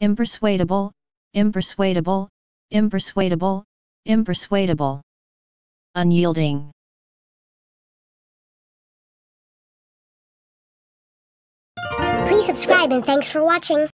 impersuadable, impersuadable, impersuadable, impersuadable. Unyielding. Please subscribe and thanks for watching.